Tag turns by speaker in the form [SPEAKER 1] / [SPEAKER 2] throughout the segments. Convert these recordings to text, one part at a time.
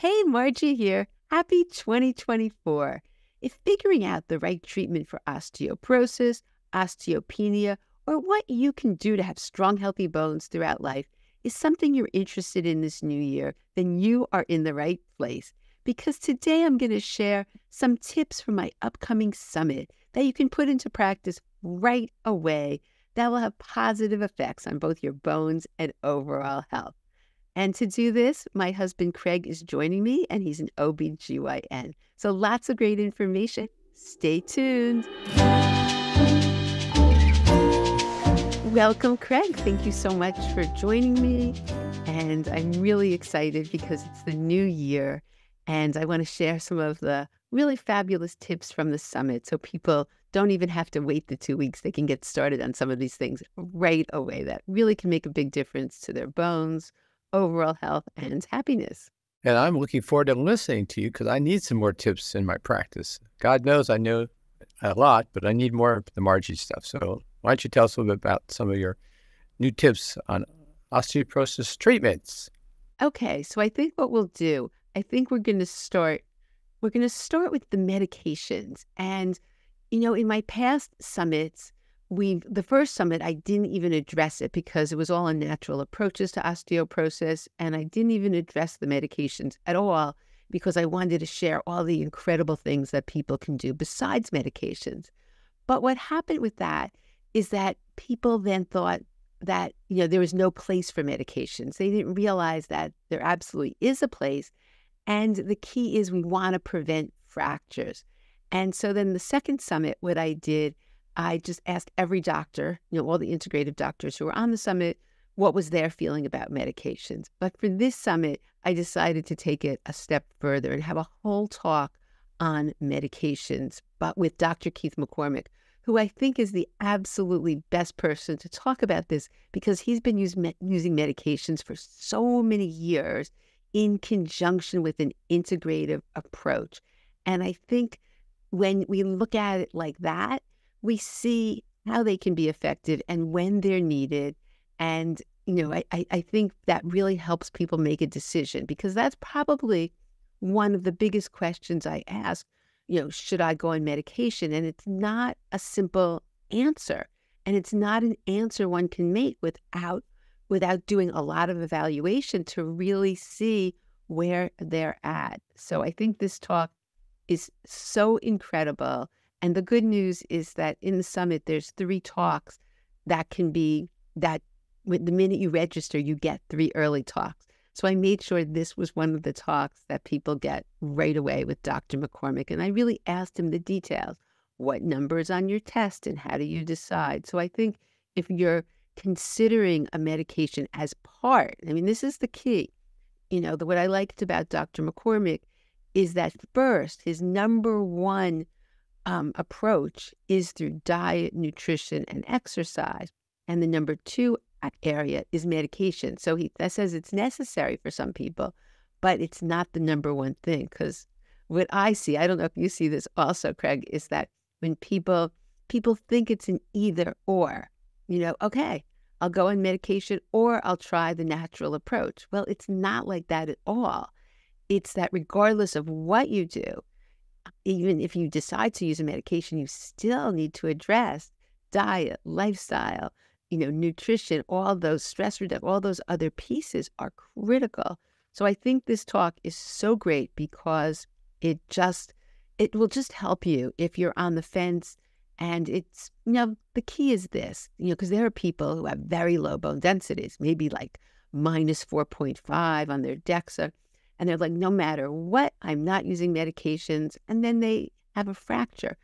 [SPEAKER 1] Hey, Margie here. Happy 2024. If figuring out the right treatment for osteoporosis, osteopenia, or what you can do to have strong, healthy bones throughout life is something you're interested in this new year, then you are in the right place. Because today I'm going to share some tips from my upcoming summit that you can put into practice right away that will have positive effects on both your bones and overall health. And to do this, my husband Craig is joining me, and he's an OBGYN. So lots of great information. Stay tuned. Welcome, Craig. Thank you so much for joining me. And I'm really excited because it's the new year. And I want to share some of the really fabulous tips from the summit so people don't even have to wait the two weeks. They can get started on some of these things right away that really can make a big difference to their bones, overall health, and happiness.
[SPEAKER 2] And I'm looking forward to listening to you because I need some more tips in my practice. God knows I know a lot, but I need more of the Margie stuff. So why don't you tell us a little bit about some of your new tips on osteoporosis treatments?
[SPEAKER 1] Okay, so I think what we'll do, I think we're going to start. We're going to start with the medications. And, you know, in my past summits, we the first summit I didn't even address it because it was all on natural approaches to osteoporosis and I didn't even address the medications at all because I wanted to share all the incredible things that people can do besides medications. But what happened with that is that people then thought that you know there was no place for medications. They didn't realize that there absolutely is a place and the key is we want to prevent fractures. And so then the second summit what I did I just asked every doctor, you know, all the integrative doctors who were on the summit, what was their feeling about medications. But for this summit, I decided to take it a step further and have a whole talk on medications, but with Dr. Keith McCormick, who I think is the absolutely best person to talk about this because he's been use, me, using medications for so many years in conjunction with an integrative approach. And I think when we look at it like that, we see how they can be effective and when they're needed. And, you know, I, I think that really helps people make a decision because that's probably one of the biggest questions I ask, you know, should I go on medication? And it's not a simple answer. And it's not an answer one can make without without doing a lot of evaluation to really see where they're at. So I think this talk is so incredible and the good news is that in the summit, there's three talks that can be that with the minute you register, you get three early talks. So I made sure this was one of the talks that people get right away with Dr. McCormick. And I really asked him the details. What number is on your test and how do you decide? So I think if you're considering a medication as part, I mean, this is the key. You know, the, what I liked about Dr. McCormick is that first, his number one um, approach is through diet, nutrition, and exercise. And the number two area is medication. So he that says it's necessary for some people, but it's not the number one thing. Because what I see, I don't know if you see this also, Craig, is that when people people think it's an either or, you know, okay, I'll go on medication or I'll try the natural approach. Well, it's not like that at all. It's that regardless of what you do, even if you decide to use a medication, you still need to address diet, lifestyle, you know, nutrition, all those stress reduction, all those other pieces are critical. So I think this talk is so great because it just it will just help you if you're on the fence and it's you know the key is this you know because there are people who have very low bone densities maybe like minus 4.5 on their DEXA and they're like, no matter what, I'm not using medications. And then they have a fracture.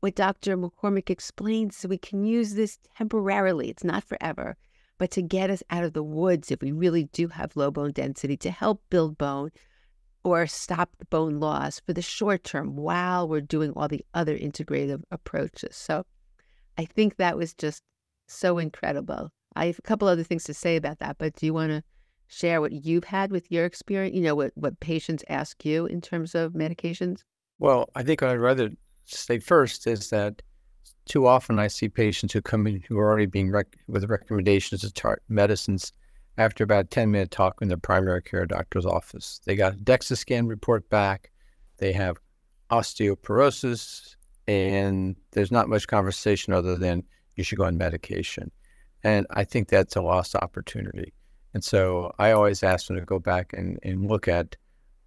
[SPEAKER 1] What Dr. McCormick explains, we can use this temporarily, it's not forever, but to get us out of the woods if we really do have low bone density, to help build bone or stop the bone loss for the short term while we're doing all the other integrative approaches. So I think that was just so incredible. I have a couple other things to say about that, but do you want to? Share what you've had with your experience? You know, what, what patients ask you in terms of medications?
[SPEAKER 2] Well, I think I'd rather say first is that too often I see patients who come in who are already being rec- with recommendations to start medicines, after about a 10 minute talk in the primary care doctor's office. They got a DEXA scan report back. They have osteoporosis, and there's not much conversation other than you should go on medication. And I think that's a lost opportunity. And so I always ask them to go back and, and look at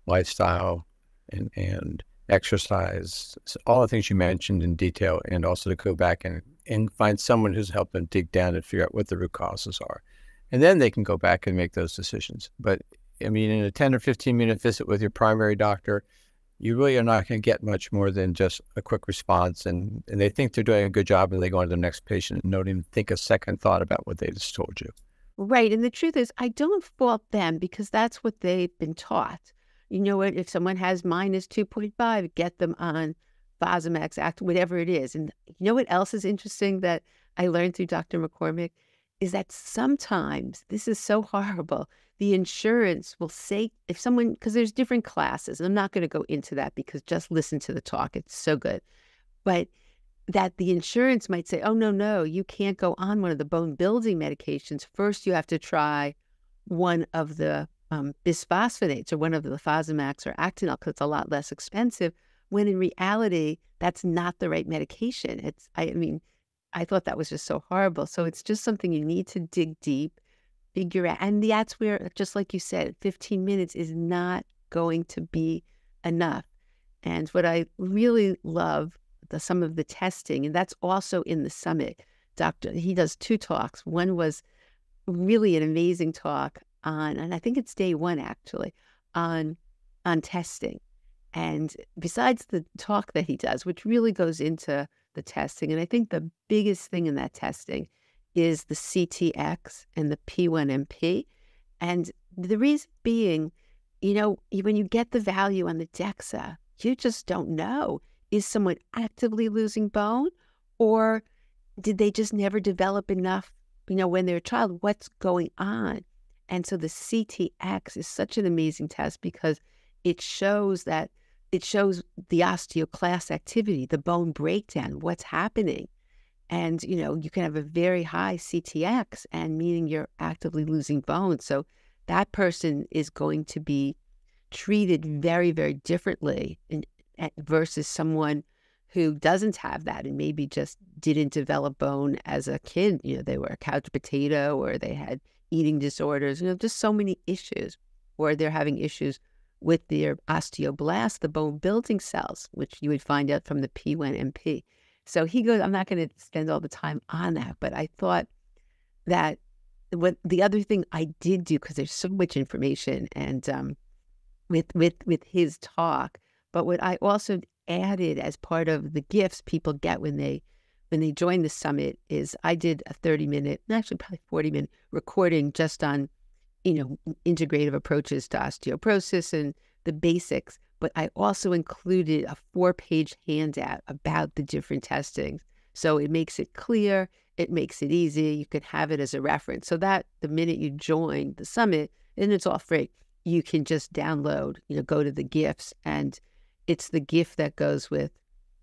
[SPEAKER 2] lifestyle and, and exercise, all the things you mentioned in detail, and also to go back and, and find someone who's helped them dig down and figure out what the root causes are. And then they can go back and make those decisions. But I mean, in a 10 or 15 minute visit with your primary doctor, you really are not going to get much more than just a quick response. And, and they think they're doing a good job and they go on to the next patient and don't even think a second thought about what they just told you.
[SPEAKER 1] Right. And the truth is, I don't fault them because that's what they've been taught you know what? If someone has minus 2.5, get them on Fosamax Act, whatever it is. And you know what else is interesting that I learned through Dr. McCormick is that sometimes this is so horrible. The insurance will say if someone because there's different classes. I'm not going to go into that because just listen to the talk. It's so good. But that the insurance might say, oh, no, no, you can't go on one of the bone building medications. First, you have to try one of the um, bisphosphonates or one of the Fosamax or Actonel because it's a lot less expensive. When in reality, that's not the right medication. It's, I mean, I thought that was just so horrible. So it's just something you need to dig deep, figure out. And that's where, just like you said, 15 minutes is not going to be enough. And what I really love, the, some of the testing, and that's also in the summit. Doctor, he does two talks. One was really an amazing talk on, and I think it's day one actually, on on testing. And besides the talk that he does, which really goes into the testing, and I think the biggest thing in that testing is the CTX and the P1NP. And the reason being, you know, when you get the value on the DEXA, you just don't know. Is someone actively losing bone or did they just never develop enough, you know, when they're a child? What's going on? And so the CTX is such an amazing test because it shows that it shows the osteoclast activity, the bone breakdown, what's happening. And, you know, you can have a very high CTX and meaning you're actively losing bone. So that person is going to be treated very, very differently in, versus someone who doesn't have that and maybe just didn't develop bone as a kid. You know, they were a couch potato or they had eating disorders, you know, just so many issues, or they're having issues with their osteoblast, the bone building cells, which you would find out from the P1NP. So he goes, I'm not going to spend all the time on that, but I thought that what the other thing I did do, because there's so much information and um, with, with, with his talk, but what I also added as part of the gifts people get when they when they joined the summit is I did a 30 minute, actually probably 40 minute recording just on, you know, integrative approaches to osteoporosis and the basics. But I also included a four page handout about the different testings. So it makes it clear, it makes it easy. You can have it as a reference. So that the minute you join the summit, and it's all free, you can just download, you know, go to the gifts and it's the gift that goes with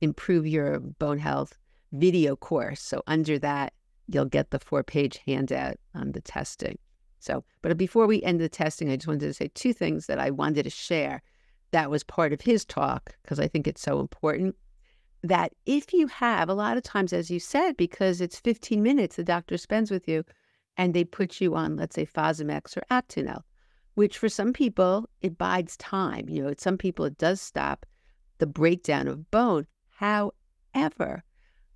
[SPEAKER 1] improve your bone health video course. So under that, you'll get the four page handout on the testing. So, but before we end the testing, I just wanted to say two things that I wanted to share that was part of his talk because I think it's so important. That if you have a lot of times, as you said, because it's 15 minutes the doctor spends with you and they put you on, let's say, Fosamax or Actonel, which for some people, it bides time. You know, some people, it does stop the breakdown of bone. However,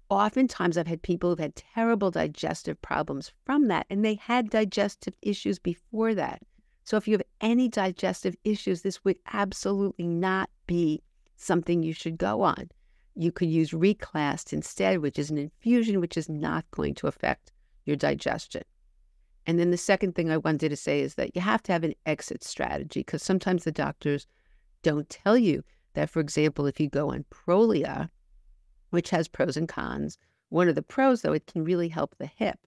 [SPEAKER 1] oftentimes I've had people who've had terrible digestive problems from that, and they had digestive issues before that. So if you have any digestive issues, this would absolutely not be something you should go on. You could use Reclast instead, which is an infusion which is not going to affect your digestion. And then the second thing I wanted to say is that you have to have an exit strategy because sometimes the doctors don't tell you that, for example, if you go on Prolia, which has pros and cons. One of the pros, though, it can really help the hip.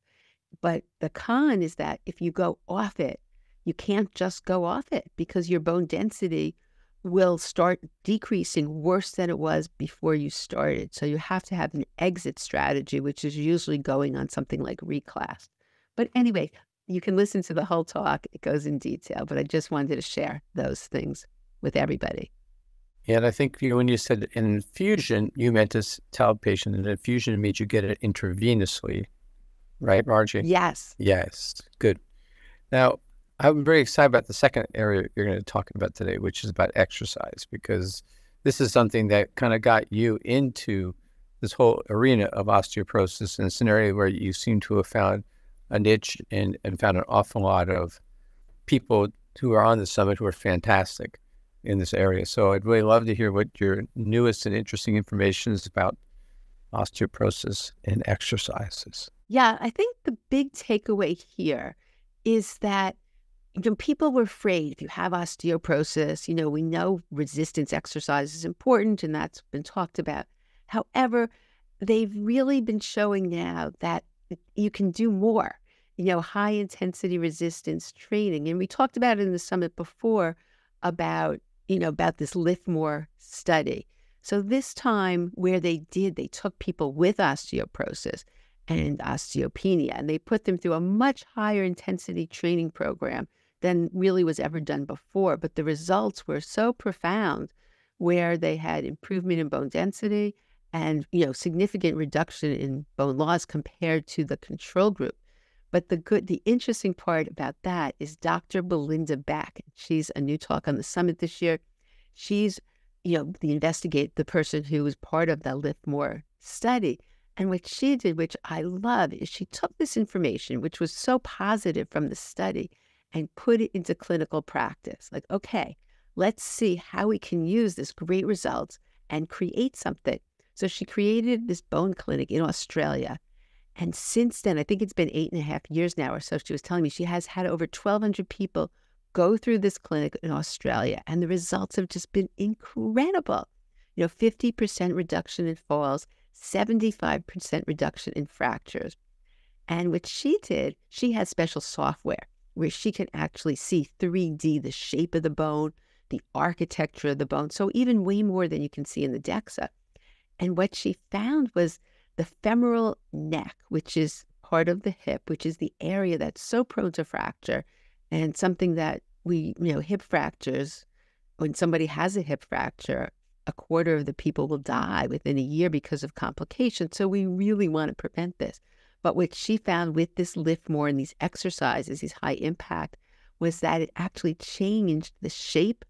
[SPEAKER 1] But the con is that if you go off it, you can't just go off it because your bone density will start decreasing worse than it was before you started. So you have to have an exit strategy, which is usually going on something like Reclast. But anyway, you can listen to the whole talk. It goes in detail, but I just wanted to share those things with everybody.
[SPEAKER 2] Yeah, and I think you know, when you said an infusion, you meant to tell a patient an infusion means you get it intravenously, right, Margie?
[SPEAKER 1] Yes.
[SPEAKER 2] Yes. Good. Now, I'm very excited about the second area you're going to talk about today, which is about exercise, because this is something that kind of got you into this whole arena of osteoporosis. And it's an area where you seem to have found a niche and, and found an awful lot of people who are on the summit who are fantastic in this area. So I'd really love to hear what your newest and interesting information is about osteoporosis and exercises.
[SPEAKER 1] Yeah, I think the big takeaway here is that you know, people were afraid if you have osteoporosis, you know, we know resistance exercise is important and that's been talked about. However, they've really been showing now that you can do more, you know, high intensity resistance training. And we talked about it in the summit before about you know, about this LIFTMOR study. So this time where they did, they took people with osteoporosis and osteopenia, and they put them through a much higher intensity training program than really was ever done before. But the results were so profound where they had improvement in bone density and, you know, significant reduction in bone loss compared to the control group. But the good, the interesting part about that is Dr. Belinda Beck. She's a new talk on the summit this year. She's, you know, the investigate the person who was part of the LIFTMOR study. And what she did, which I love, is she took this information, which was so positive from the study, and put it into clinical practice. Like, okay, let's see how we can use this great results and create something. So she created this bone clinic in Australia and since then, I think it's been eight and a half years now or so, she was telling me she has had over 1,200 people go through this clinic in Australia, and the results have just been incredible. You know, 50% reduction in falls, 75% reduction in fractures. And what she did, she has special software where she can actually see 3D, the shape of the bone, the architecture of the bone. So even way more than you can see in the DEXA. And what she found was the femoral neck, which is part of the hip, which is the area that's so prone to fracture and something that we, you know, hip fractures, when somebody has a hip fracture, a quarter of the people will die within a year because of complications. So we really want to prevent this. But what she found with this LIFTMOR and these exercises, these high impact, was that it actually changed the shape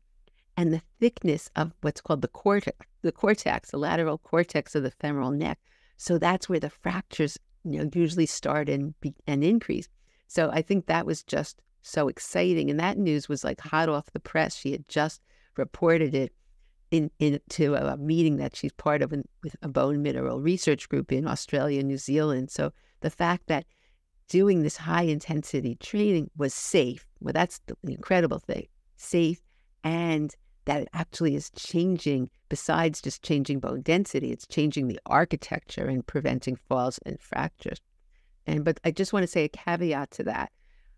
[SPEAKER 1] and the thickness of what's called the cortex, the cortex, the lateral cortex of the femoral neck. So that's where the fractures, you know, usually start and be, and increase. So I think that was just so exciting, and that news was like hot off the press. She had just reported it in into a meeting that she's part of in, with a bone mineral research group in Australia New Zealand. So the fact that doing this high intensity training was safe, well, that's the incredible thing, safe and that it actually is changing, besides just changing bone density, it's changing the architecture and preventing falls and fractures. And but I just want to say a caveat to that.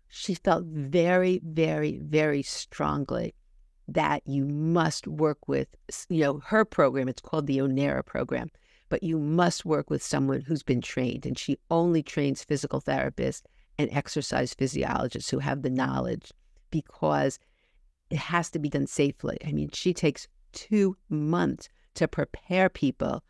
[SPEAKER 1] She felt very, very, very strongly that you must work with, you know, her program. It's called the Onero program, but you must work with someone who's been trained. And she only trains physical therapists and exercise physiologists who have the knowledge because it has to be done safely. I mean, she takes two months to prepare people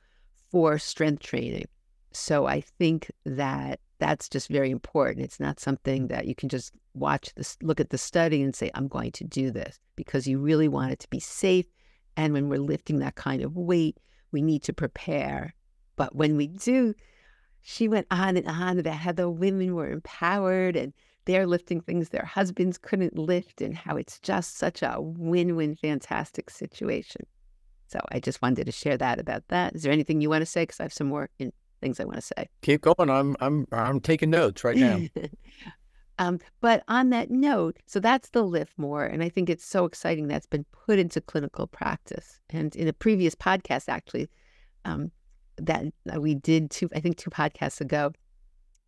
[SPEAKER 1] for strength training. So I think that that's just very important. It's not something that you can just watch this, look at the study and say, I'm going to do this because you really want it to be safe. And when we're lifting that kind of weight, we need to prepare. But when we do, she went on and on about how the women were empowered and they're lifting things their husbands couldn't lift and how it's just such a win-win fantastic situation. So I just wanted to share that about that. Is there anything you want to say? Because I have some more in, things I want to say.
[SPEAKER 2] Keep going. I'm I'm I'm taking notes right now.
[SPEAKER 1] um, but on that note, so that's the LIFTMOR, and I think it's so exciting that's been put into clinical practice. And in a previous podcast, actually, um, that we did two, I think two podcasts ago,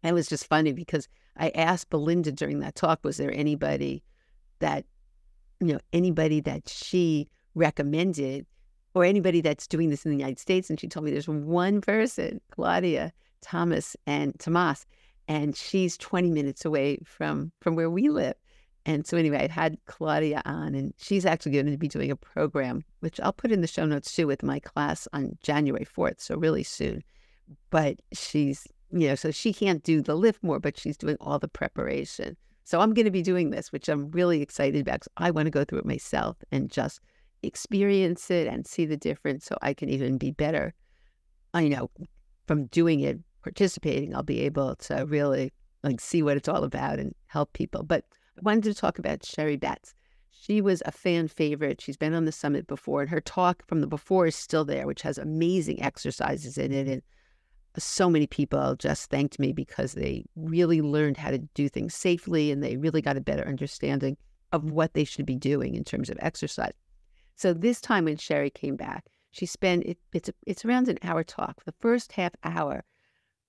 [SPEAKER 1] it was just funny because I asked Belinda during that talk, was there anybody that, you know, anybody that she recommended or anybody that's doing this in the United States? And she told me there's one person, Claudia Thomas and Tomas. and she's 20 minutes away from from where we live. And so anyway, I had Claudia on, and she's actually going to be doing a program, which I'll put in the show notes too, with my class on January 4th, so really soon. But she's, you know, so she can't do the lift more, but she's doing all the preparation. So I'm going to be doing this, which I'm really excited about. I want to go through it myself and just experience it and see the difference so I can even be better. I know from doing it, participating, I'll be able to really like see what it's all about and help people. But I wanted to talk about Sherri Betz. She was a fan favorite. She's been on the summit before, and her talk from the before is still there, which has amazing exercises in it. And so many people just thanked me because they really learned how to do things safely and they really got a better understanding of mm-hmm. what they should be doing in terms of exercise. So this time when Sherri came back, she spent it, it's it's around an hour talk. The first half hour,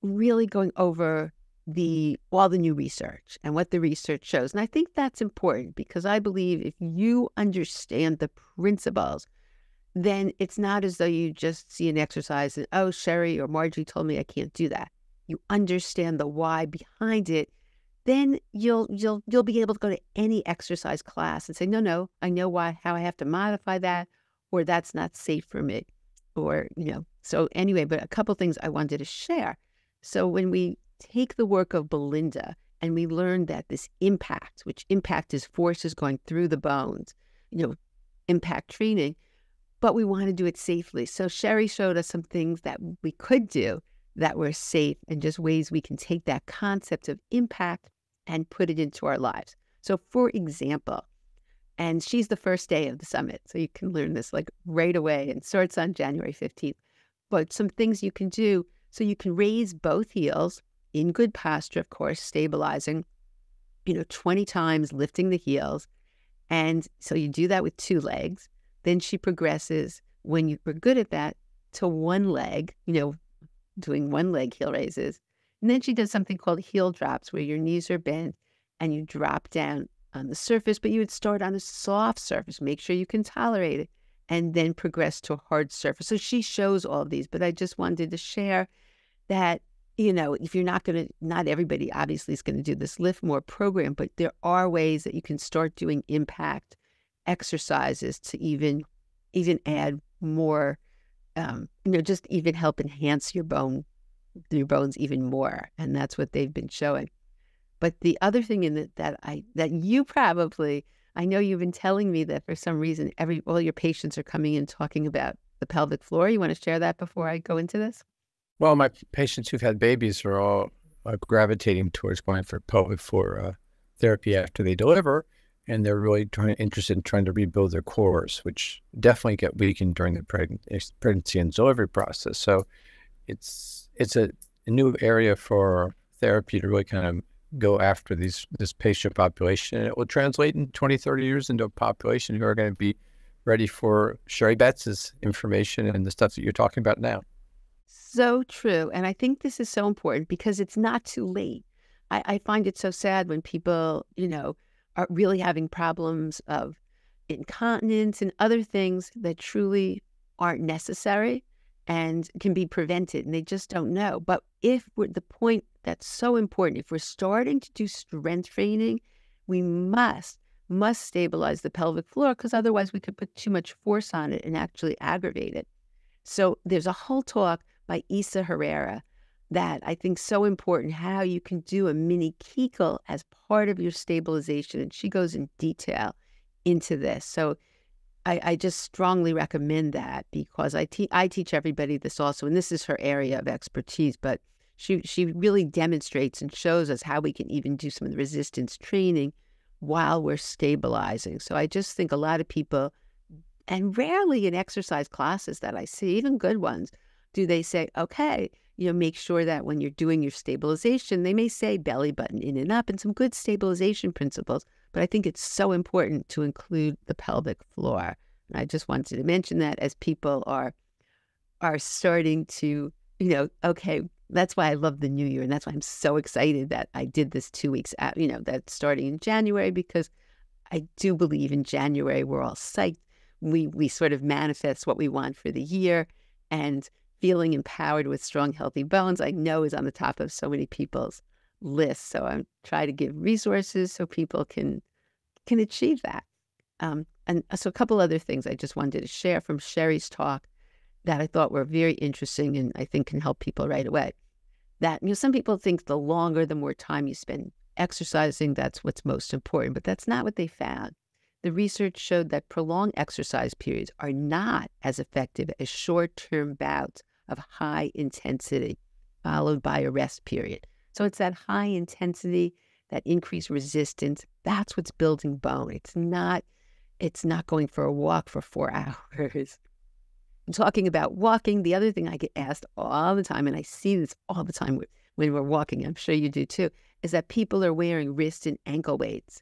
[SPEAKER 1] really going over mm-hmm. the all the new research and what the research shows. And I think that's important because I believe if you understand the principles, then it's not as though you just see an exercise and oh Sherri or Margie told me I can't do that. You understand the why behind it, then you'll you'll you'll be able to go to any exercise class and say, no, no, I know why how I have to modify that, or that's not safe for me. Or, you know, so anyway, but a couple things I wanted to share. So when we take the work of Belinda and we learn that this impact, which impact is forces going through the bones, you know, impact training, but we want to do it safely. So Sherri showed us some things that we could do that were safe and just ways we can take that concept of impact and put it into our lives. So, for example, and she's the first day of the summit, so you can learn this like right away and starts on January 15th. But some things you can do so you can raise both heels in good posture, of course, stabilizing, you know, 20 times, lifting the heels. And so you do that with two legs. Then she progresses when you are good at that to one leg, you know, doing one leg heel raises. And then she does something called heel drops where your knees are bent and you drop down on the surface, but you would start on a soft surface. Make sure you can tolerate it and then progress to a hard surface. So she shows all of these, but I just wanted to share that you know, if you're not going to, not everybody obviously is going to do this lift more program, but there are ways that you can start doing impact exercises to even, even add more, um, you know, just even help enhance your bone, your bones even more. And that's what they've been showing. But the other thing in that, that I, that you probably, I know you've been telling me that for some reason, every, all your patients are coming in talking about the pelvic floor. You want to share that before I go into this?
[SPEAKER 2] Well, my patients who've had babies are all uh, gravitating towards going for pelvic floor uh, therapy after they deliver, and they're really trying, interested in trying to rebuild their cores, which definitely get weakened during the pregnancy and delivery process. So, it's it's a, a new area for therapy to really kind of go after these this patient population, and it will translate in 20, 30 years into a population who are going to be ready for Sherri Betz's information and the stuff that you're talking about now
[SPEAKER 1] so true. And I think this is so important because it's not too late. I, I find it so sad when people, you know, are really having problems of incontinence and other things that truly aren't necessary and can be prevented and they just don't know. But if we're the point that's so important, if we're starting to do strength training, we must, must stabilize the pelvic floor because otherwise we could put too much force on it and actually aggravate it. So there's a whole talk by Isa Herrera that I think so important how you can do a mini Kegel as part of your stabilization. And she goes in detail into this. So I, I just strongly recommend that because I, te- I teach everybody this also, and this is her area of expertise, but she, she really demonstrates and shows us how we can even do some of the resistance training while we're stabilizing. So I just think a lot of people, and rarely in exercise classes that I see, even good ones, do they say, okay, you know, make sure that when you're doing your stabilization, they may say belly button in and up and some good stabilization principles. But I think it's so important to include the pelvic floor. And I just wanted to mention that as people are are starting to, you know, okay, that's why I love the new year. And that's why I'm so excited that I did this two weeks out, you know, that starting in January because I do believe in January we're all psyched. We we sort of manifest what we want for the year. And feeling empowered with strong, healthy bones, I know is on the top of so many people's list. So I'm trying to give resources so people can can achieve that. Um, and so a couple other things I just wanted to share from Sherri's talk that I thought were very interesting and I think can help people right away. That you know, some people think the longer, the more time you spend exercising, that's what's most important, but that's not what they found. The research showed that prolonged exercise periods are not as effective as short-term bouts of high intensity followed by a rest period. So it's that high intensity, that increased resistance, that's what's building bone. It's not it's not going for a walk for 4 hours. I'm talking about walking, the other thing I get asked all the time and I see this all the time when we're walking, I'm sure you do too, is that people are wearing wrist and ankle weights.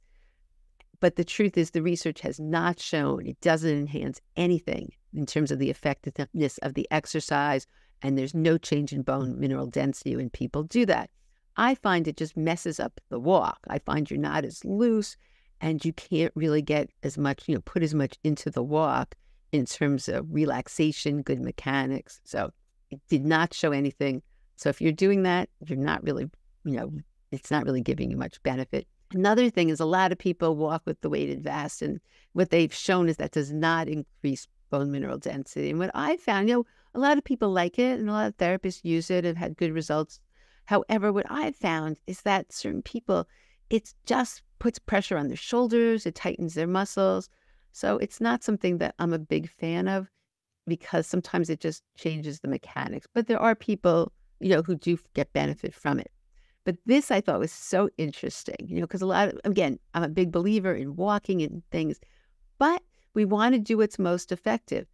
[SPEAKER 1] But the truth is, the research has not shown it doesn't enhance anything in terms of the effectiveness of the exercise, and there's no change in bone mineral density when people do that. I find it just messes up the walk. I find you're not as loose and you can't really get as much, you know, put as much into the walk in terms of relaxation, good mechanics. So it did not show anything. So if you're doing that, you're not really, you know, it's not really giving you much benefit. Another thing is a lot of people walk with the weighted vest, and what they've shown is that does not increase bone mineral density. And what I found, you know, a lot of people like it, and a lot of therapists use it and had good results. However, what I've found is that certain people, it just puts pressure on their shoulders, it tightens their muscles. So it's not something that I'm a big fan of because sometimes it just changes the mechanics. But there are people, you know, who do get benefit from it. But this I thought was so interesting, you know, because a lot of, again, I'm a big believer in walking and things, but we want to do what's most effective.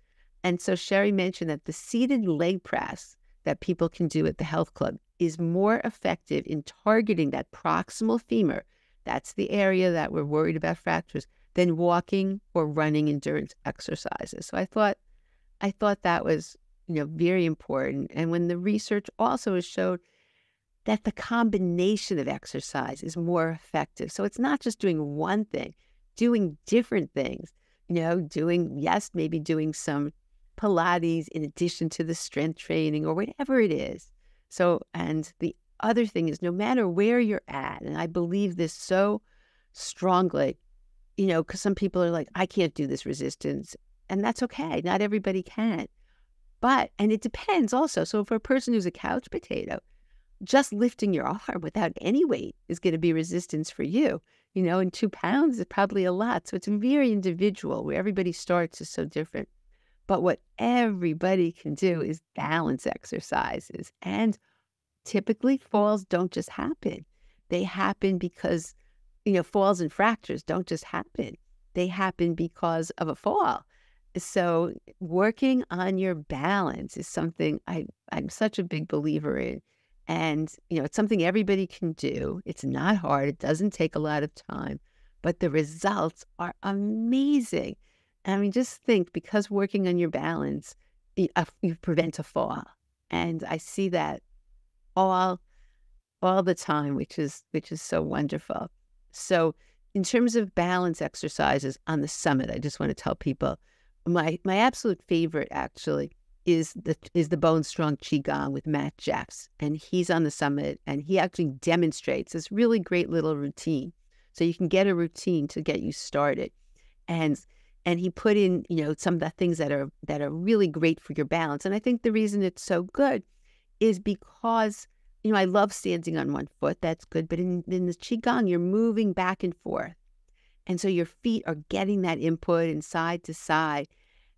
[SPEAKER 1] And so Sherri mentioned that the seated leg press that people can do at the health club is more effective in targeting that proximal femur. That's the area that we're worried about fractures than walking or running endurance exercises. So I thought I thought that was, you know, very important. And when the research also has showed that the combination of exercise is more effective. So it's not just doing one thing, doing different things, you know, doing, yes, maybe doing some Pilates in addition to the strength training or whatever it is. So, and the other thing is no matter where you're at, and I believe this so strongly, you know, because some people are like, I can't do this resistance. And that's okay. Not everybody can. But, and it depends also. So for a person who's a couch potato, just lifting your arm without any weight is going to be resistance for you. You know, and two pounds is probably a lot. So it's very individual where everybody starts is so different. But what everybody can do is balance exercises. And typically falls don't just happen. They happen because you know, falls and fractures don't just happen. They happen because of a fall. So working on your balance is something I, I'm such a big believer in. And, you know, it's something everybody can do. It's not hard. It doesn't take a lot of time, but the results are amazing. I mean, just think because working on your balance, you, uh, you prevent a fall. And I see that all all the time, which is which is so wonderful. So, in terms of balance exercises on the summit, I just want to tell people my my absolute favorite actually is the is the Bone Strong Qigong with Matt Jeffs, and he's on the summit, and he actually demonstrates this really great little routine. So you can get a routine to get you started, and and he put in you know some of the things that are that are really great for your balance. And I think the reason it's so good is because you know, I love standing on one foot. That's good. But in, in the Qigong, you're moving back and forth. And so your feet are getting that input and side to side.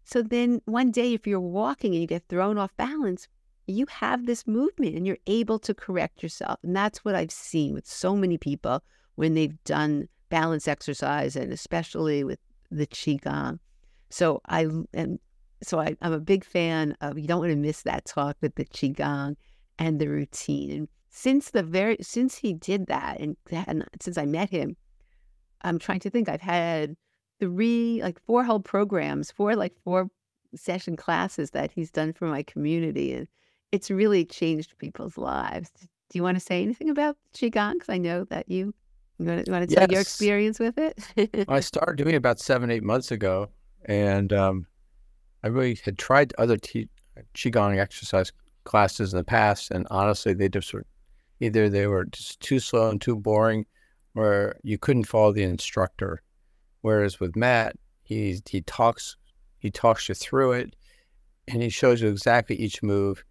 [SPEAKER 1] So then one day, if you're walking and you get thrown off balance, you have this movement and you're able to correct yourself. And that's what I've seen with so many people when they've done balance exercise and especially with the Qigong. So I am so I, I'm a big fan of you don't want to miss that talk with the Qigong and the routine. And since the very since he did that, and, and since I met him, I'm trying to think. I've had three, like four whole programs, four like four session classes that he's done for my community, and it's really changed people's lives. Do you want to say anything about qigong? Because I know that you you want to, you want to tell yes. your experience with it.
[SPEAKER 2] I started doing it about seven, eight months ago, and um, I really had tried other t- qigong exercise classes in the past, and honestly, they just sort either they were just too slow and too boring, or you couldn't follow the instructor. Whereas with Matt, he he talks he talks you through it, and he shows you exactly each move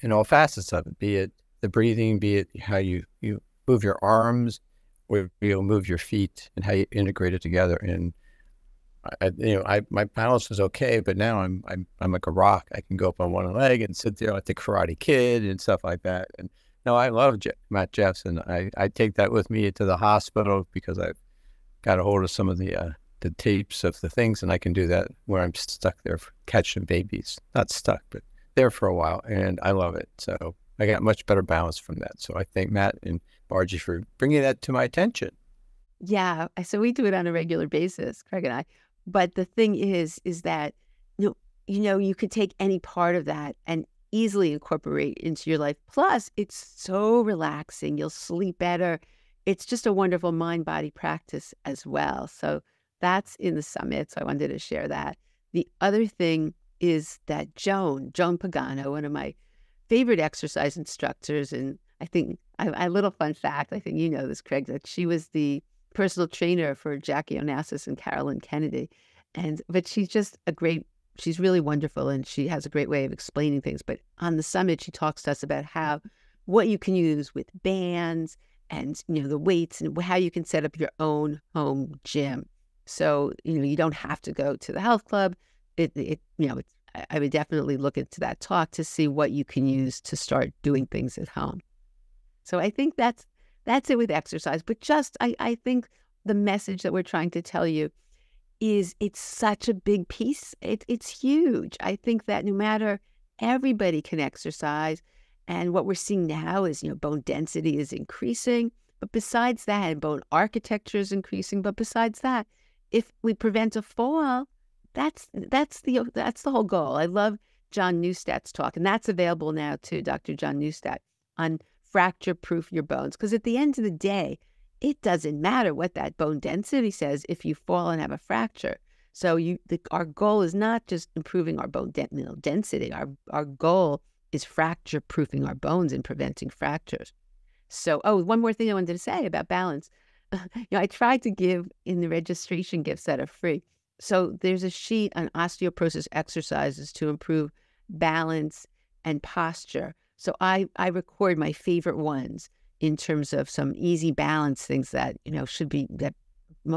[SPEAKER 2] in all facets of it, be it the breathing, be it how you you move your arms, or you'll move your feet, and how you integrate it together. And I, you know, I my balance was okay, but now I'm I'm I'm like a rock. I can go up on one leg and sit there like the Karate Kid and stuff like that. And no, I love Je- Matt Jeffson. I I take that with me to the hospital because I've got a hold of some of the uh, the tapes of the things, and I can do that where I'm stuck there catching babies. Not stuck, but there for a while, and I love it. So I got much better balance from that. So I thank Matt and Margie for bringing that to my attention.
[SPEAKER 1] Yeah, so we do it on a regular basis, Craig and I. But the thing is, is that you know, you know, you could take any part of that and easily incorporate into your life. Plus, it's so relaxing. You'll sleep better. It's just a wonderful mind body practice as well. So that's in the summit. So I wanted to share that. The other thing is that Joan, Joan Pagano, one of my favorite exercise instructors, and I think a little fun fact, I think you know this, Craig, that she was the personal trainer for Jackie Onassis and Caroline Kennedy. And but she's just a great she's really wonderful and she has a great way of explaining things. But on the summit, she talks to us about how what you can use with bands and you know the weights and how you can set up your own home gym. So you know you don't have to go to the health club. It, it you know I would definitely look into that talk to see what you can use to start doing things at home. So I think that's that's it with exercise. But just, I, I think the message that we're trying to tell you is it's such a big piece. It, it's huge. I think that no matter everybody can exercise. And what we're seeing now is, you know, bone density is increasing. But besides that, and bone architecture is increasing. But besides that, if we prevent a fall, that's that's the that's the whole goal. I love John Neustadt's talk, and that's available now to Dr. John Neustadt on fracture proof your bones. Because at the end of the day, it doesn't matter what that bone density says if you fall and have a fracture. So you, the, our goal is not just improving our bone de- density. Our our goal is fracture proofing our bones and preventing fractures. So, oh, one more thing I wanted to say about balance. you know, I tried to give in the registration gifts that are free. So there's a sheet on osteoporosis exercises to improve balance and posture. So I I record my favorite ones in terms of some easy balance things that you know should be that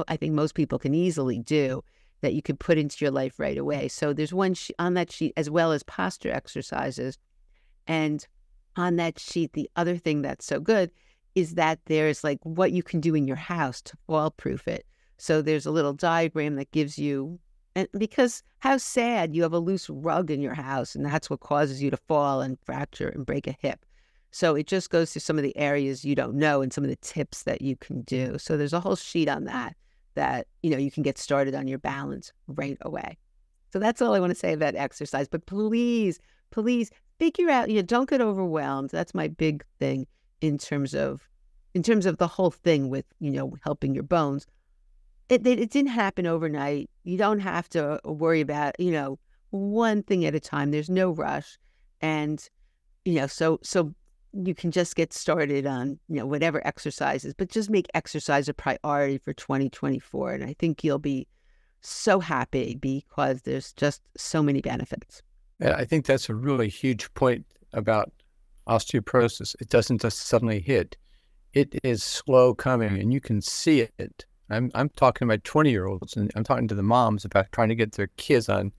[SPEAKER 1] I think most people can easily do that you can put into your life right away. So there's one on that sheet as well as posture exercises, and on that sheet the other thing that's so good is that there's like what you can do in your house to fall proof it. So there's a little diagram that gives you and because how sad you have a loose rug in your house and that's what causes you to fall and fracture and break a hip. So it just goes to some of the areas you don't know and some of the tips that you can do. So there's a whole sheet on that that, you know, you can get started on your balance right away. So that's all I want to say about exercise. But please, please figure out, you know, don't get overwhelmed. That's my big thing in terms of in terms of the whole thing with, you know, helping your bones it, it, it didn't happen overnight. You don't have to uh, worry about, you know, one thing at a time. There's no rush. And, you know, so, so you can just get started on, you know, whatever exercises, but just make exercise a priority for 2024. And I think you'll be so happy because there's just so many benefits.
[SPEAKER 2] I think that's a really huge point about osteoporosis. It doesn't just suddenly hit. It is slow coming and you can see it I'm I'm talking to my 20 year olds and I'm talking to the moms about trying to get their kids on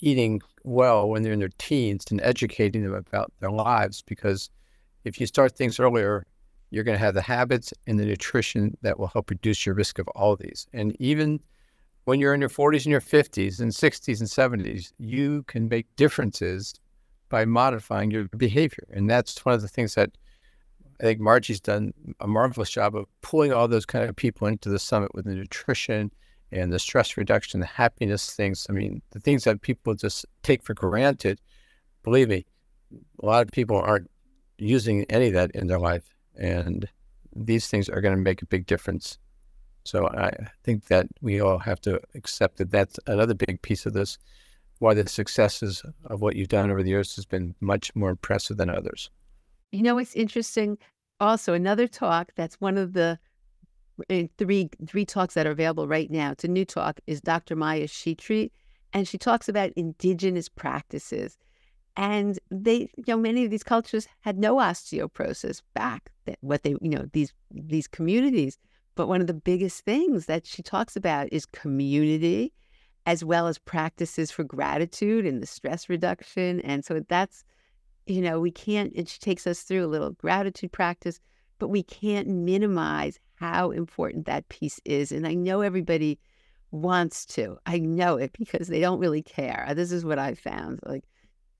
[SPEAKER 2] eating well when they're in their teens and educating them about their lives because if you start things earlier, you're going to have the habits and the nutrition that will help reduce your risk of all these. And even when you're in your 40s and your 50s and 60s and 70s, you can make differences by modifying your behavior. And that's one of the things that I think Margie's done a marvelous job of pulling all those kind of people into the summit with the nutrition and the stress reduction, the happiness things. I mean, the things that people just take for granted. Believe me, a lot of people aren't using any of that in their life, and these things are going to make a big difference. So I think that we all have to accept that that's another big piece of this. Why the successes of what you've done over the years has been much more impressive than others.
[SPEAKER 1] You know what's interesting? Also, another talk that's one of the eh, three three talks that are available right now. It's a new talk. Is Dr. Maya Shetreat, and she talks about indigenous practices. And they, you know, many of these cultures had no osteoporosis back. That what they, you know, these these communities. But one of the biggest things that she talks about is community, as well as practices for gratitude and the stress reduction. And so that's you know, we can't, it takes us through a little gratitude practice, but we can't minimize how important that piece is. And I know everybody wants to. I know it because they don't really care. This is what I found. Like,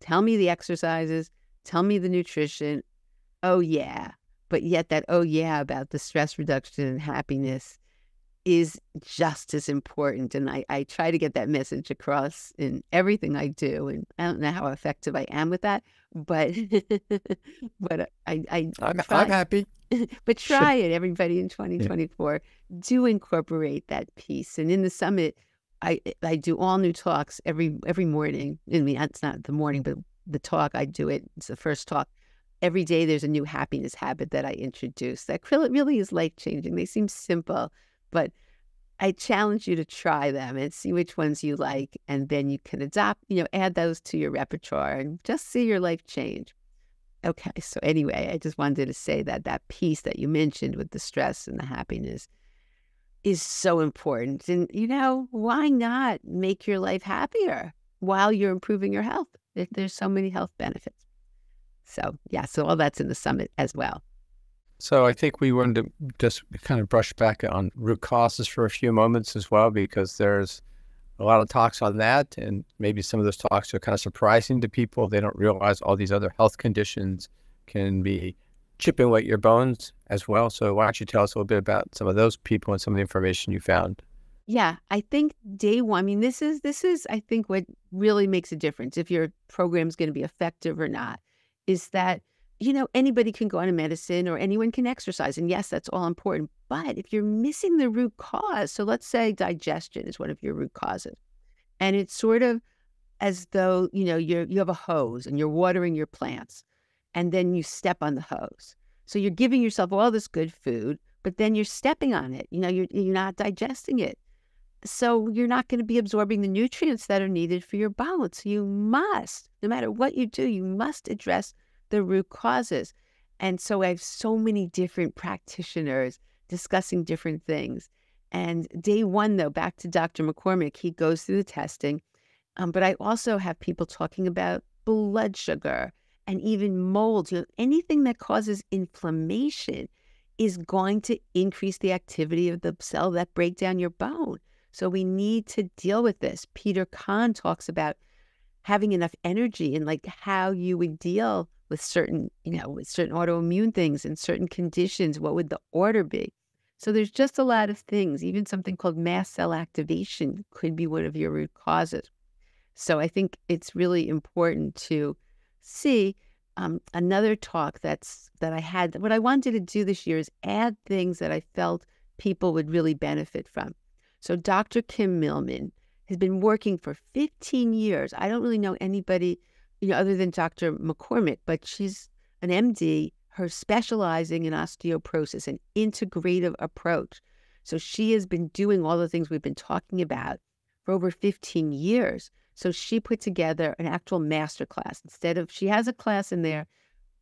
[SPEAKER 1] tell me the exercises, tell me the nutrition. Oh, yeah. But yet, that oh, yeah, about the stress reduction and happiness is just as important. And I, I try to get that message across in everything I do. And I don't know how effective I am with that, but but I, I
[SPEAKER 2] I'm, I'm happy.
[SPEAKER 1] but try it, everybody in 2024. Yeah. Do incorporate that piece. And in the summit, I I do all new talks every every morning. I mean, that's not the morning, but the talk I do it. It's the first talk. Every day there's a new happiness habit that I introduce that really is life changing. They seem simple, but I challenge you to try them and see which ones you like. And then you can adopt, you know, add those to your repertoire and just see your life change. Okay. So, anyway, I just wanted to say that that piece that you mentioned with the stress and the happiness is so important. And, you know, why not make your life happier while you're improving your health? There's so many health benefits. So, yeah. So, all that's in the summit as well.
[SPEAKER 2] So I think we wanted to just kind of brush back on root causes for a few moments as well, because there's a lot of talks on that, and maybe some of those talks are kind of surprising to people. They don't realize all these other health conditions can be chipping away at your bones as well. So why don't you tell us a little bit about some of those people and some of the information you found?
[SPEAKER 1] Yeah, I think day one. I mean, this is this is I think what really makes a difference if your program is going to be effective or not. Is that you know, anybody can go on a medicine or anyone can exercise. And yes, that's all important. But if you're missing the root cause, so let's say digestion is one of your root causes, and it's sort of as though, you know, you're you have a hose and you're watering your plants, and then you step on the hose. So you're giving yourself all this good food, but then you're stepping on it. You know, you're you're not digesting it. So you're not going to be absorbing the nutrients that are needed for your bones. You must, no matter what you do, you must address the root causes. And so I have so many different practitioners discussing different things. And day one, though, back to Dr. McCormick, he goes through the testing. Um, but I also have people talking about blood sugar and even mold. You know, anything that causes inflammation is going to increase the activity of the cell that break down your bone. So we need to deal with this. Peter Kahn talks about having enough energy and like how you would deal with certain, you know, with certain autoimmune things and certain conditions, what would the order be? So there's just a lot of things. Even something called mast cell activation could be one of your root causes. So I think it's really important to see um, another talk that's that I had. What I wanted to do this year is add things that I felt people would really benefit from. So Dr. Kim Millman has been working for 15 years. I don't really know anybody you know, other than Dr. McCormick, but she's an MD, her specializing in osteoporosis, an integrative approach. So she has been doing all the things we've been talking about for over 15 years. So she put together an actual master class instead of she has a class in there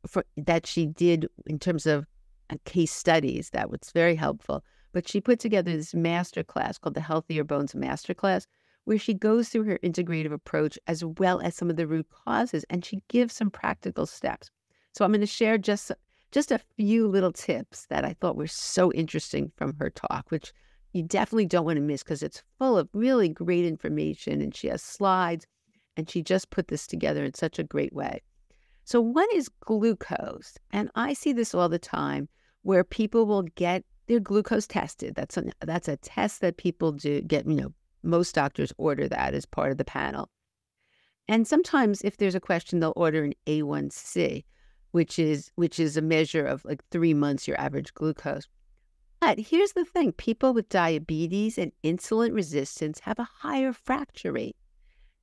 [SPEAKER 1] for that she did in terms of uh, case studies that was very helpful. But she put together this master class called the Healthier Bones Master Class, where she goes through her integrative approach as well as some of the root causes and she gives some practical steps. So I'm going to share just just a few little tips that I thought were so interesting from her talk, which you definitely don't want to miss because it's full of really great information and she has slides and she just put this together in such a great way. So one is glucose, and I see this all the time where people will get their glucose tested. That's a, that's a test that people do get, you know, most doctors order that as part of the panel. And sometimes if there's a question, they'll order an A1C, which is which is a measure of like three months your average glucose. But here's the thing people with diabetes and insulin resistance have a higher fracture rate.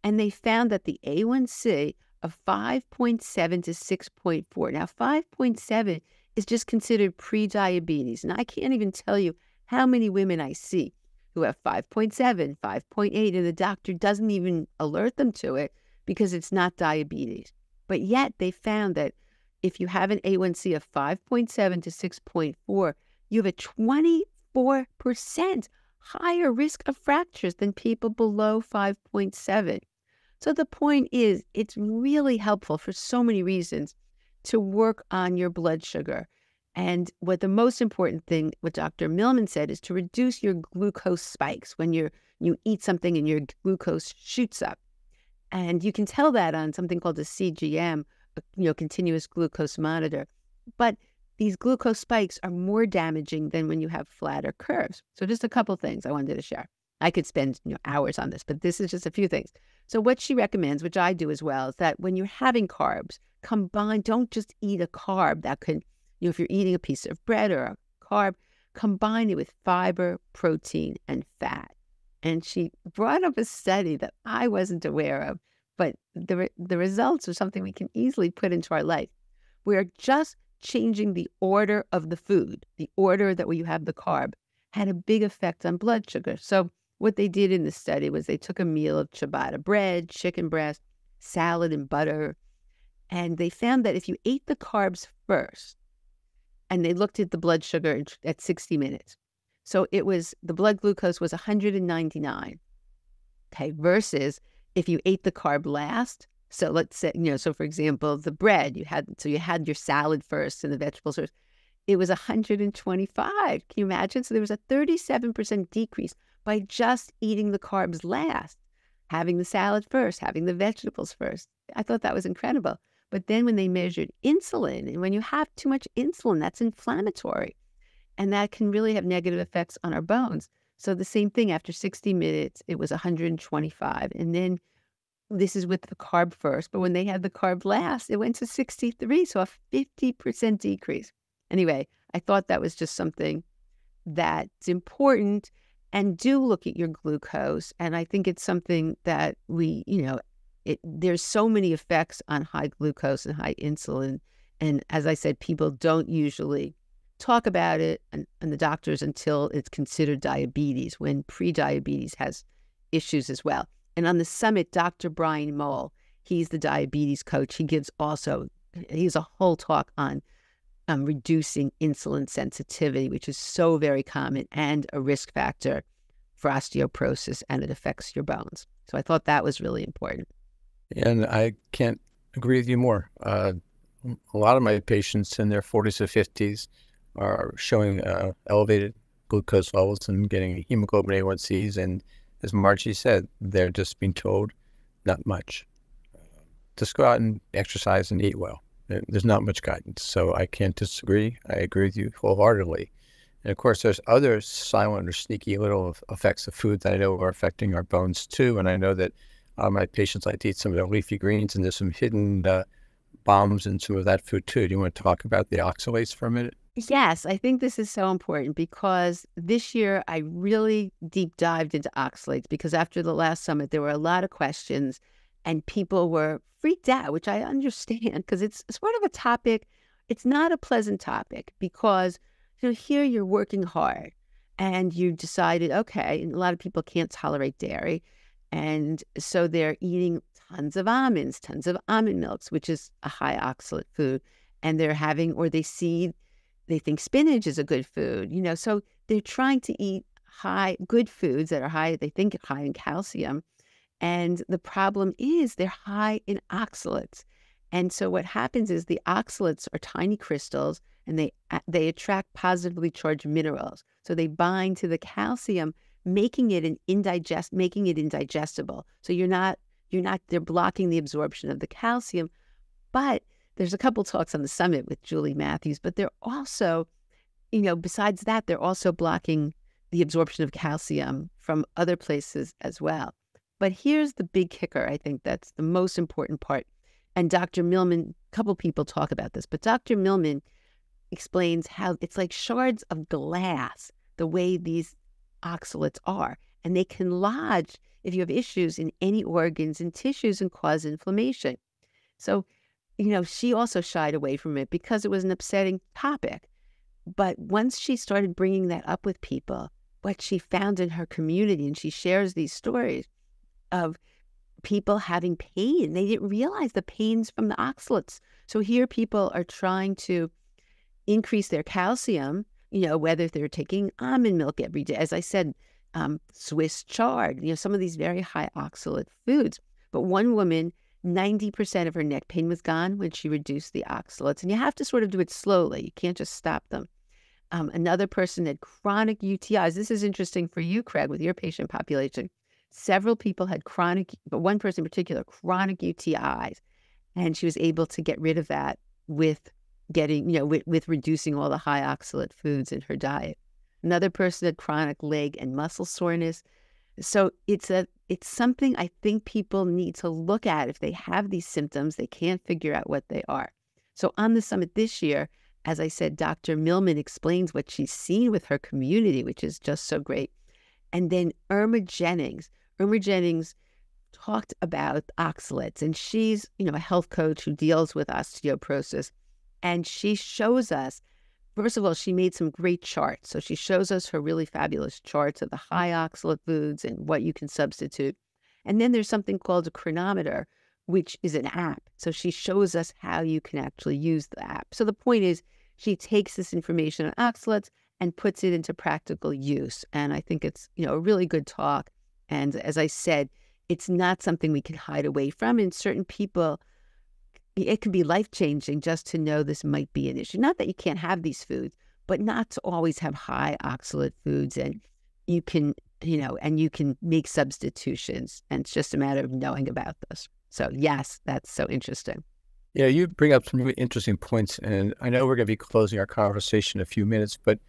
[SPEAKER 1] And they found that the A1C of 5.7 to 6.4. Now, 5.7 is just considered pre-diabetes. And I can't even tell you how many women I see who have 5.7, 5.8, and the doctor doesn't even alert them to it because it's not diabetes. But yet they found that if you have an A1C of 5.7 to 6.4, you have a 24% higher risk of fractures than people below 5.7. So the point is, it's really helpful for so many reasons to work on your blood sugar. And what the most important thing, what Dr. Millman said, is to reduce your glucose spikes when you're you eat something and your glucose shoots up. And you can tell that on something called a CGM, you know, continuous glucose monitor. But these glucose spikes are more damaging than when you have flatter curves. So just a couple things I wanted to share. I could spend you know, hours on this, but this is just a few things. So what she recommends, which I do as well, is that when you're having carbs, combine, don't just eat a carb that could, you know, if you're eating a piece of bread or a carb, combine it with fiber, protein, and fat. And she brought up a study that I wasn't aware of, but the, the results are something we can easily put into our life. We're just changing the order of the food, the order that we have the carb, had a big effect on blood sugar. So what they did in the study was they took a meal of ciabatta bread, chicken breast, salad, and butter, and they found that if you ate the carbs first, and they looked at the blood sugar at 60 minutes. So it was the blood glucose was 199. Okay, versus if you ate the carb last. So let's say, you know, so for example, the bread you had, so you had your salad first and the vegetables first. It was 125. Can you imagine? So there was a 37% decrease by just eating the carbs last, having the salad first, having the vegetables first. I thought that was incredible. But then when they measured insulin, and when you have too much insulin, that's inflammatory. And that can really have negative effects on our bones. So the same thing after 60 minutes, it was 125. And then this is with the carb first, but when they had the carb last, it went to 63. So a 50% decrease. Anyway, I thought that was just something that's important and do look at your glucose. And I think it's something that we, you know, it, there's so many effects on high glucose and high insulin. And as I said, people don't usually talk about it and, and the doctors until it's considered diabetes, when pre-diabetes has issues as well. And on the summit, Dr. Brian Mowll, he's the diabetes coach. He gives also, he has a whole talk on um, reducing insulin sensitivity, which is so very common and a risk factor for osteoporosis, and it affects your bones. So I thought that was really important.
[SPEAKER 2] And I can't agree with you more. Uh, a lot of my patients in their 40s or 50s are showing uh, elevated glucose levels and getting hemoglobin A1Cs. And as Margie said, they're just being told not much. Just go out and exercise and eat well. There's not much guidance. So I can't disagree. I agree with you wholeheartedly. And of course, there's other silent or sneaky little effects of food that I know are affecting our bones too. And I know that uh, my patients like to eat some of the leafy greens, and there's some hidden uh, bombs in some of that food too. Do you want to talk about the oxalates for a minute?
[SPEAKER 1] Yes, I think this is so important because this year I really deep dived into oxalates because after the last summit, there were a lot of questions and people were freaked out, which I understand because it's sort of a topic. It's not a pleasant topic because you know here you're working hard and you decided okay, and a lot of people can't tolerate dairy, and so they're eating tons of almonds, tons of almond milks, which is a high oxalate food, and they're having or they see they think spinach is a good food, you know, so they're trying to eat high good foods that are high they think high in calcium and the problem is they're high in oxalates. And so what happens is the oxalates are tiny crystals and they they attract positively charged minerals. So they bind to the calcium, making it an indigest making it indigestible. So you're not you're not they're blocking the absorption of the calcium. But there's a couple talks on the summit with Julie Matthews, but they're also, you know, besides that, they're also blocking the absorption of calcium from other places as well. But here's the big kicker, I think that's the most important part. And Dr. Millman, a couple people talk about this, but Dr. Millman explains how it's like shards of glass, the way these oxalates are. And they can lodge if you have issues in any organs and tissues and cause inflammation. So, you know, she also shied away from it because it was an upsetting topic. But once she started bringing that up with people, what she found in her community, and she shares these stories of people having pain. They didn't realize the pains from the oxalates. So here people are trying to increase their calcium, you know, whether they're taking almond milk every day, as I said, um, Swiss chard, you know, some of these very high oxalate foods. But one woman, 90% of her neck pain was gone when she reduced the oxalates. And you have to sort of do it slowly. You can't just stop them. Um, another person had chronic UTIs. This is interesting for you, Craig, with your patient population. Several people had chronic, but one person in particular, chronic UTIs. And she was able to get rid of that with getting, you know, with, with reducing all the high oxalate foods in her diet. Another person had chronic leg and muscle soreness. So it's a it's something I think people need to look at if they have these symptoms, they can't figure out what they are. So on the summit this year, as I said, Dr. Millman explains what she's seen with her community, which is just so great. And then Irma Jennings, Irma Jennings talked about oxalates, and she's, you know, a health coach who deals with osteoporosis. And she shows us, first of all, she made some great charts. So she shows us her really fabulous charts of the high oxalate foods and what you can substitute. And then there's something called a Cronometer, which is an app. So she shows us how you can actually use the app. So the point is, she takes this information on oxalates and puts it into practical use. And I think it's, you know, a really good talk. And as I said, it's not something we can hide away from. And certain people, it can be life changing just to know this might be an issue. Not that you can't have these foods, but not to always have high oxalate foods. And you can, you know, and you can make substitutions. And it's just a matter of knowing about this. So, yes, that's so interesting.
[SPEAKER 2] Yeah, you bring up some really interesting points. And I know we're going to be closing our conversation in a few minutes, but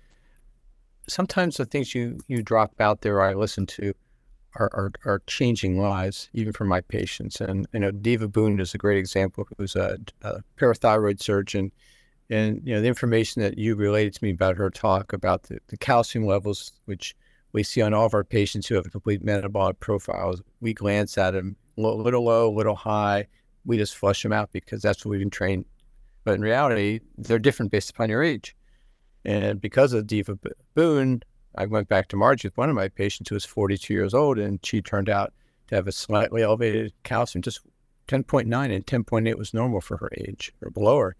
[SPEAKER 2] sometimes the things you, you drop out there, I listen to, are, are, are changing lives, even for my patients. And, you know, Deva Boone is a great example, who's a, a parathyroid surgeon. And, you know, the information that you related to me about her talk about the, the calcium levels, which we see on all of our patients who have a complete metabolic profile, we glance at them a little low, a little high. We just flush them out because that's what we've been trained. But in reality, they're different based upon your age. And because of Deva Boone, I went back to Margie with one of my patients who was 42 years old, and she turned out to have a slightly elevated calcium, just 10.9, and 10.8 was normal for her age or below her.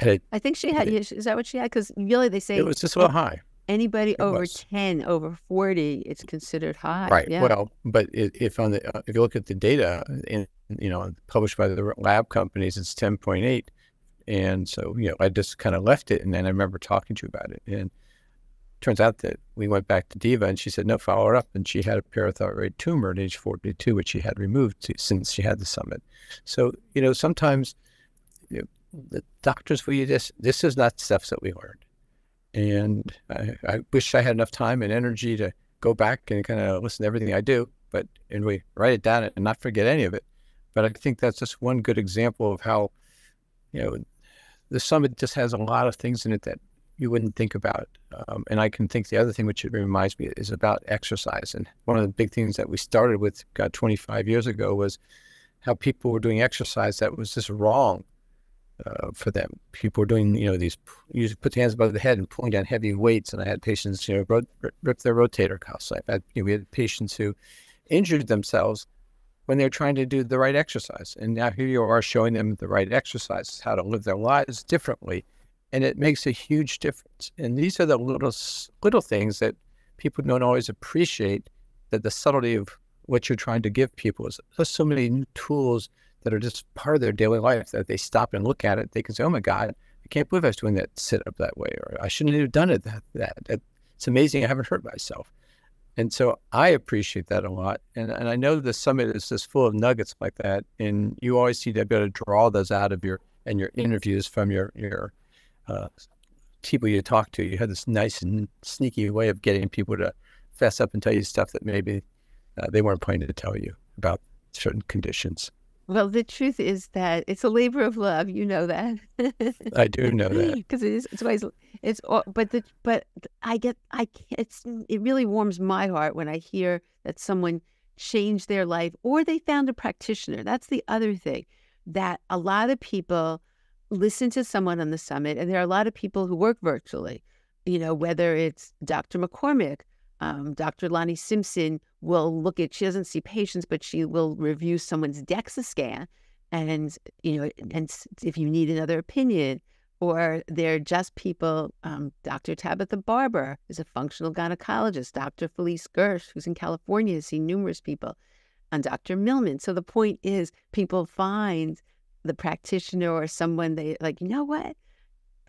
[SPEAKER 1] It, I think she had, is that what she had? Because really they say
[SPEAKER 2] it was just a little high.
[SPEAKER 1] Anybody it over was. 10, over 40, it's considered high.
[SPEAKER 2] Right. Yeah. Well, but if on the, if you look at the data in, you know, published by the lab companies, it's 10.8. And so, you know, I just kind of left it. And then I remember talking to you about it. And turns out that we went back to Deva and she said, no, follow her up. And she had a parathyroid tumor at age 42, which she had removed to, since she had the summit. So, you know, sometimes you know, the doctors for you, this, this is not stuff that we learned. And I, I wish I had enough time and energy to go back and kind of listen to everything I do, but, and we write it down and not forget any of it. But I think that's just one good example of how, you know, the summit just has a lot of things in it that you wouldn't think about. Um, and I can think the other thing which it reminds me is about exercise. And one of the big things that we started with, God, 25 years ago was how people were doing exercise that was just wrong uh, for them. People were doing, you know, these, you put the hands above the head and pulling down heavy weights. And I had patients, you know, rip, their rotator cuffs. I've had, you know, we had patients who injured themselves when they're trying to do the right exercise. And now here you are showing them the right exercises, how to live their lives differently and it makes a huge difference. And these are the little little things that people don't always appreciate. That the subtlety of what you're trying to give people is there's so many new tools that are just part of their daily life that they stop and look at it. They can say, "Oh my God, I can't believe I was doing that sit up that way," or "I shouldn't have done it that that." that it's amazing. I haven't hurt myself. And so I appreciate that a lot. And, and I know the summit is just full of nuggets like that. And you always see to be able to draw those out of your and your interviews from your your uh, people you talk to. You had this nice and sneaky way of getting people to fess up and tell you stuff that maybe uh, they weren't planning to tell you about certain conditions.
[SPEAKER 1] Well, the truth is that it's a labor of love. You know that.
[SPEAKER 2] I do know that
[SPEAKER 1] because it is. It's always. It's. But the. But I get. I. It's. It really warms my heart when I hear that someone changed their life or they found a practitioner. That's the other thing that a lot of people listen to someone on the summit, and there are a lot of people who work virtually. You know, whether it's Dr. McCormick, um, Dr. Lani Simpson will look at, she doesn't see patients, but she will review someone's DEXA scan. And, you know, and if you need another opinion, or they're just people. Um, Dr. Tabatha Barber is a functional gynecologist. Dr. Felice Gersh, who's in California, has seen numerous people, and Dr. Millman. So the point is, people find the practitioner or someone they like. You know what?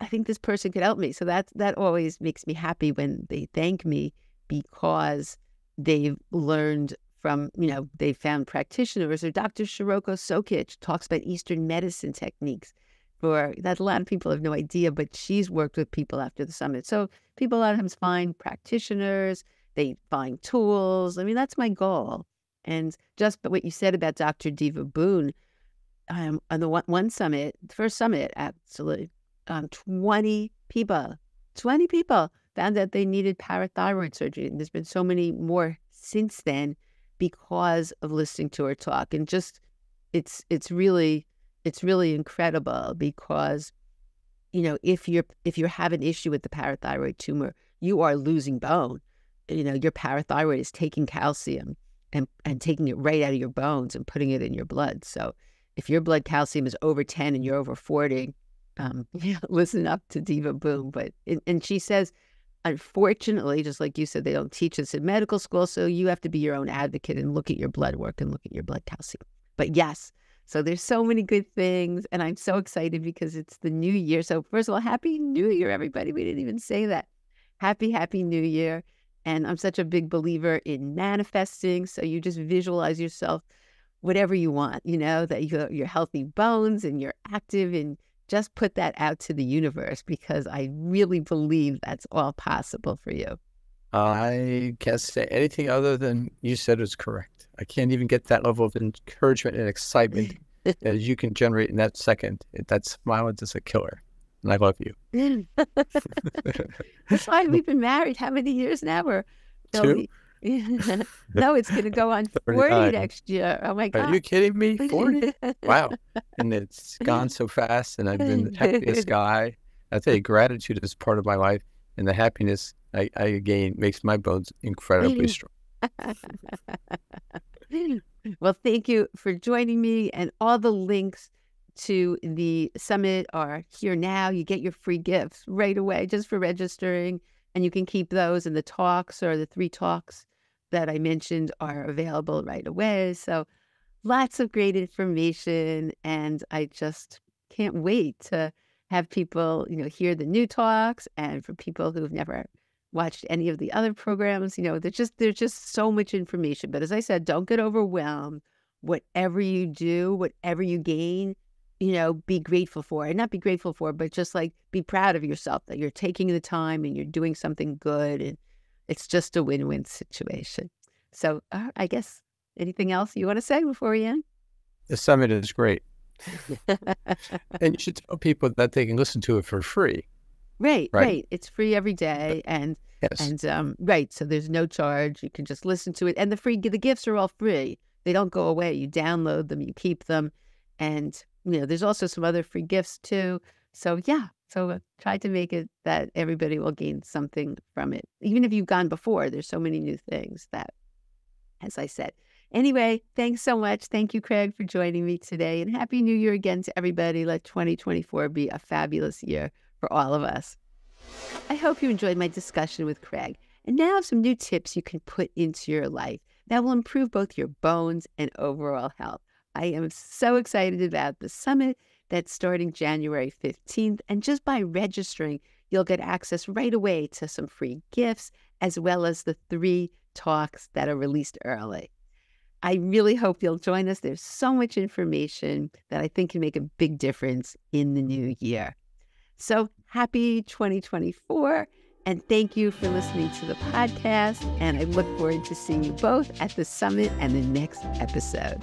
[SPEAKER 1] I think this person could help me. So that that always makes me happy when they thank me because they've learned from, you know, they found practitioners or Dr. Shiroko Sokitch talks about Eastern medicine techniques for that a lot of people have no idea, but she's worked with people after the summit. So people a lot of times find practitioners, they find tools. I mean, that's my goal. And just what you said about Dr. Deva Boone, um, on the one, one summit, the first summit, absolutely, um, 20 people, 20 people found that they needed parathyroid surgery. And there's been so many more since then because of listening to her talk. And just, it's, it's really, it's really incredible because, you know, if you're, if you have an issue with the parathyroid tumor, you are losing bone. You know, your parathyroid is taking calcium and, and taking it right out of your bones and putting it in your blood. So if your blood calcium is over 10 and you're over 40, um, listen up to Deva Boone. But, and she says, unfortunately, just like you said, they don't teach us in medical school. So you have to be your own advocate and look at your blood work and look at your blood calcium. But yes, so there's so many good things. And I'm so excited because it's the new year. So, first of all, happy new year, everybody. We didn't even say that. Happy, happy new year. And I'm such a big believer in manifesting. So you just visualize yourself whatever you want, you know, that you, you're healthy bones and you're active and just put that out to the universe because I really believe that's all possible for you.
[SPEAKER 2] I can't say anything other than you said is correct. I can't even get that level of encouragement and excitement that you can generate in that second. That smile is just a killer. And I love you.
[SPEAKER 1] That's why we've been married how many years now? We're
[SPEAKER 2] Two?
[SPEAKER 1] No, it's going to go on 40 next year. Oh my God.
[SPEAKER 2] Are you kidding me? 40? wow. And it's gone so fast, and I've been the happiest guy. I tell you, gratitude is part of my life, and the happiness I, I gain makes my bones incredibly strong.
[SPEAKER 1] well, thank you for joining me, and all the links to the summit are here now. You get your free gifts right away just for registering, and you can keep those. And the talks or the three talks that I mentioned are available right away. So lots of great information. And I just can't wait to have people, you know, hear the new talks and for people who've never watched any of the other programs, you know, there's just there's just so much information. But as I said, don't get overwhelmed. Whatever you do, whatever you gain, you know, be grateful for. And not be grateful for, but just like be proud of yourself that you're taking the time and you're doing something good and it's just a win win situation. So uh, I guess anything else you want to say before we end?
[SPEAKER 2] The summit is great. and you should tell people that they can listen to it for free.
[SPEAKER 1] Right, right. right. It's free every day, and
[SPEAKER 2] yes.
[SPEAKER 1] and um, right. So there's no charge. You can just listen to it, and the free the gifts are all free. They don't go away. You download them, you keep them, and you know there's also some other free gifts too. So yeah, so try to make it that everybody will gain something from it. Even if you've gone before, there's so many new things that, as I said. Anyway, thanks so much. Thank you, Craig, for joining me today. And Happy New Year again to everybody. Let 2024 be a fabulous year for all of us. I hope you enjoyed my discussion with Craig. And now have some new tips you can put into your life that will improve both your bones and overall health. I am so excited about the summit that's starting January 15th. And just by registering, you'll get access right away to some free gifts as well as the three talks that are released early. I really hope you'll join us. There's so much information that I think can make a big difference in the new year. So happy 2024. And thank you for listening to the podcast. And I look forward to seeing you both at the summit and the next episode.